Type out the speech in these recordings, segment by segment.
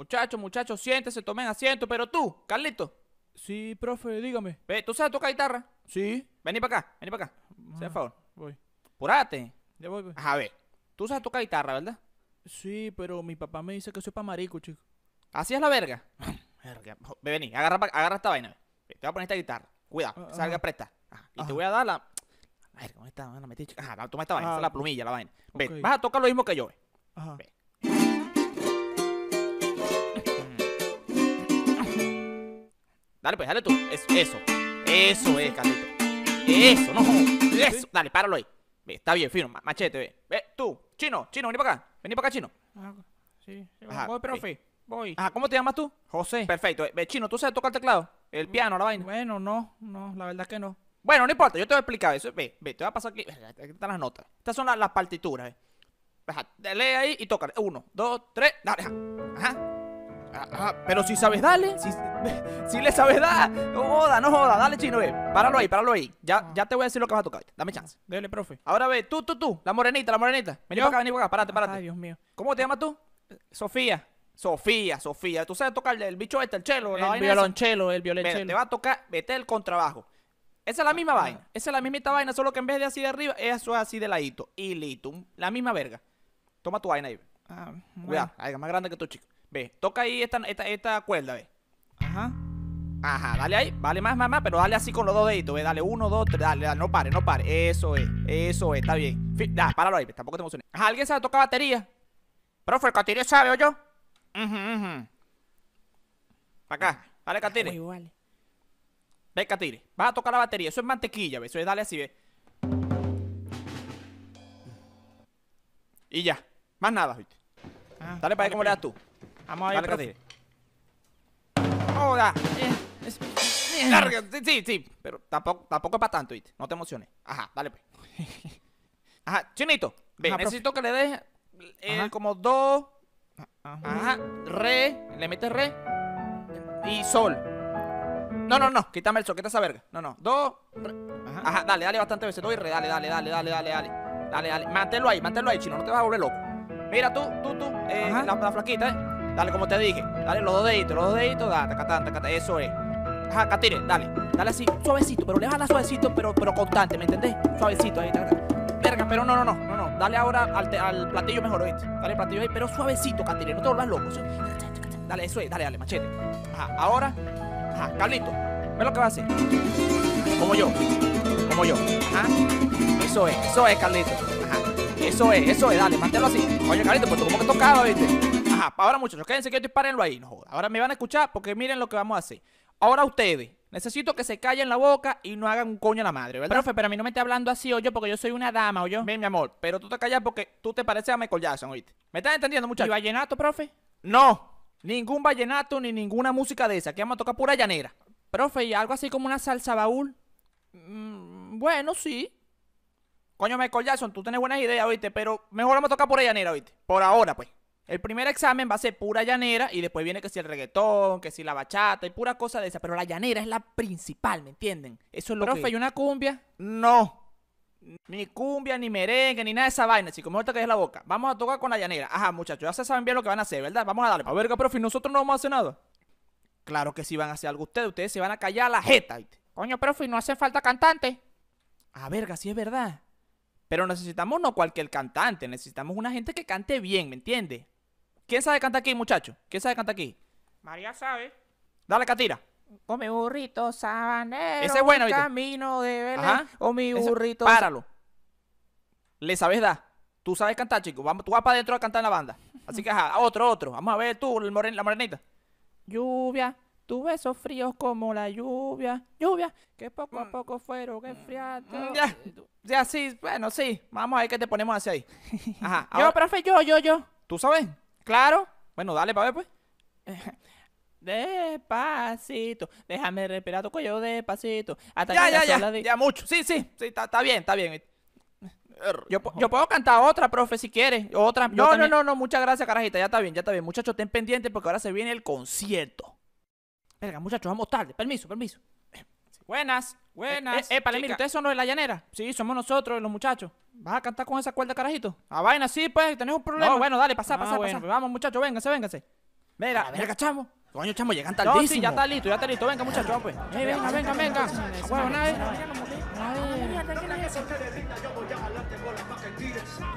Muchachos, muchachos, siéntese, tomen asiento, pero tú, Carlito, Sí, profe, dígame. ve, ¿tú sabes tocar guitarra? Sí. Vení para acá, vení para acá. Sea Ajá. favor. Voy. Apurate. Ya voy. pues. Ajá, a ver. Tú sabes tocar guitarra, ¿verdad? Sí, pero mi papá me dice que soy pa' marico, chico. Así es la verga. verga. Ve, vení, agarra, agarra esta vaina. Ve, te voy a poner esta guitarra. Cuidado, Ah, salga ajá. presta. Ajá, Y te voy a dar la. Verga, ¿dónde está? ¿Dónde la metí? Ajá, toma esta vaina, es Ah, la plumilla, la vaina. Ve, vas a tocar lo mismo que yo, ve. Ajá. Ve. Dale, pues, dale tú. Es- eso. Eso es, Carlito. Eso, no. Eso. Dale, páralo ahí. Ve, está bien, fino. ma- Machete, ve. Ve, tú. Chino, chino, vení para acá. Vení para acá, chino. Ah, sí, sí, Ajá, voy, ve. profe. Voy. Ajá, ¿cómo te llamas tú? José. Perfecto. Ve, chino, ¿tú sabes tocar el teclado? El piano, la vaina. Bueno, no, no, la verdad que no. Bueno, no importa, yo te voy a explicar eso. Ve, ve, te voy a pasar aquí. Aquí están las notas. Estas son las, las partituras, ve. Ajá, lee ahí y toca. Uno, dos, tres, dale. Ajá. Ajá. Ajá, Pero si sabes, dale. Si, si le sabes, da. No joda, no joda. Dale, chino, ve. Páralo ahí, páralo ahí. Ya, ya te voy a decir lo que vas a tocar. Dame chance. Dele, profe. Ahora ve, tú, tú, tú. La morenita, la morenita. Vení para acá, vení para acá. Párate, párate. Ay, Dios mío. ¿Cómo te llamas tú? Sofía. Sofía, Sofía. ¿Tú sabes tocar el bicho este, el chelo? la El vaina violonchelo, el Mira, violonchelo. te va a tocar, vete el contrabajo. Esa es la misma Ajá. vaina. Esa es la mismita vaina, solo que en vez de así de arriba, eso es así de ladito. Y listo. La misma verga. Toma tu vaina ahí. Ah, bueno. Cuidado, más grande que tú, chico. Ve, toca ahí esta, esta, esta cuerda, ve. Ajá. Ajá, dale ahí. Vale más, más, más, pero dale así con los dos deditos, ve. Dale uno, dos, tres, dale, dale. No pare, no pare. Eso es, eso es, está bien. Ya, páralo ahí, tampoco te emociones. Ajá, ¿alguien sabe tocar batería? Profe, el Catire sabe, ¿o yo? Ujú, ujú. Para acá, dale, Catire. Uy, vale. Ve, Catire. Vas a tocar la batería. Eso es mantequilla, ve. Eso es dale así, ve. Y ya. Más nada, ¿viste? Ah, Dale para ahí cómo le das tú. Vamos a ver, Dale, profe. Catire. Joda. Eh, es- Larga. Sí, sí, sí. Pero tampoco, tampoco es para tanto, ¿viste? No te emociones. Ajá, dale, pues. Ajá, chinito. Ve, Ajá, profe. necesito que le des eh, como dos. Ajá. Ajá, re. Le metes re. Y sol. No, no, no. Quítame el sol, quita esa verga. No, no. Dos. re. Ajá. Ajá, dale, dale bastante veces. Doy re, dale, dale, dale, dale, dale, dale. Dale, dale. Manténlo ahí, manténlo ahí, chino. No te vas a volver loco. Mira tú, tú, tú. Eh, la flaquita, ¿eh? Dale, como te dije. Dale los dos deditos, los dos deditos. Dale, tacatán, tacatán. Eso es. Ajá, Catire, dale. Dale así, suavecito, pero le jala suavecito, pero, pero constante, ¿me entendés? Suavecito ahí, tac, tac. Verga, pero no, no, no, no, no. Dale ahora al, platillo mejor, ¿oíste? Dale al platillo ahí, pero suavecito, Catire, no te vuelvas loco. Eso- Dale, eso es, dale, dale, machete. Ajá, ahora. Ajá, Carlito, ve lo que va a hacer. Como yo, como yo. Ajá. Eso es, eso es, Carlito. Ajá. Eso es, eso es, dale, manténlo así. Oye, Carlito, pues tú como que tocaba, ¿viste? Ajá, ahora muchachos, quédense quietos y párenlo ahí, no joda. Ahora me van a escuchar porque miren lo que vamos a hacer. Ahora ustedes, necesito que se callen la boca y no hagan un coño a la madre, ¿verdad? Profe, pero a mí no me esté hablando así, o yo, porque yo soy una dama, o yo. Ven, mi amor, pero tú te callas porque tú te pareces a Michael Jackson, ¿oíste? ¿Me estás entendiendo, ¿Y muchachos? vallenato, profe? No, ningún vallenato ni ninguna música de esa. Aquí vamos a tocar pura llanera. Profe, y algo así como una salsa baúl. Mm, bueno, sí. Coño, Michael Jackson, tú tienes buenas ideas, ¿oíste? Pero mejor vamos a tocar pura llanera, ¿oíste? Por ahora, pues. El primer examen va a ser pura llanera y después viene que si el reggaetón, que si la bachata y pura cosa de esa. Pero la llanera es la principal, ¿me entienden? Eso es lo Profe, que... y una cumbia. No. Ni cumbia, ni merengue, ni nada de esa vaina, chicos. Mejor te calles la boca. Vamos a tocar con la llanera. Ajá, muchachos, ya se saben bien lo que van a hacer, ¿verdad? Vamos a darle. A verga, profe, ¿y nosotros no vamos a hacer nada? Claro que sí van a hacer algo ustedes. Ustedes se van a callar la jeta, ¿viste? Coño, profe, no hace falta cantante. A verga, sí es verdad. Pero necesitamos no cualquier cantante, necesitamos una gente que cante bien, ¿me entiendes? ¿Quién sabe cantar aquí, muchacho? ¿Quién sabe cantar aquí? María sabe. Dale, Catira. O mi burrito sabanero. Ese es bueno, ¿viste? camino de Belén. Ajá. O mi Ese- burrito. Páralo. Le sabes dar. Tú sabes cantar, chico. Vamos, tú vas para adentro a cantar en la banda. Así que, ajá, otro, otro. Vamos a ver tú, el moren- la morenita. Lluvia, tus besos fríos como la lluvia. Lluvia, que poco a Mm. poco fueron enfriando. Mm, ya. Ya, sí, bueno, sí. Vamos a ver qué te ponemos hacia ahí. Ajá. Yo, ahora- profe, yo, yo, yo. ¿Tú sabes? Claro. Bueno, dale para ver, pues. Despacito, déjame respirar tu cuello despacito. Hasta Ya, ya, ya. Ya, mucho. Sí, sí. Sí, está bien, está bien. Yo, yo puedo cantar otra, profe, si quieres. Otra. yo No, no, no, no, muchas gracias, carajita. Ya está bien, ya está bien. Muchachos, estén pendientes porque ahora se viene el concierto. Verga, muchachos, vamos tarde. Permiso, permiso. Buenas, buenas. Eh, eh, Eh, para chica. mira, ¿ustedes son los de la llanera? Sí, somos nosotros, los muchachos. ¿Vas a cantar con esa cuerda, carajito? A vaina, sí, pues, tenés un problema. No, bueno, dale, pasá, Ah, pasá, bueno, pasá. vamos, muchachos, vénganse, vénganse. Mira, A ver, mira. chamo. Coño, chamo, llegan No, tardísimo. sí, ya está listo, ya está listo. Venga, muchachos, pues. Eh, venga, venga, venga. Huevo, nada.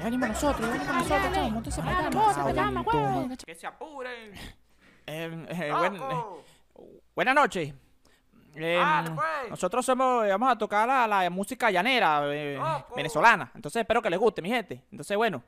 Ya venimos nosotros, ya venimos nosotros, chamo. Montense para allá, Que se apuren. Eh, eh, eh, buenas noches. Eh, nosotros somos, vamos a tocar la, la música llanera eh, venezolana. Entonces espero que les guste, mi gente. Entonces, bueno.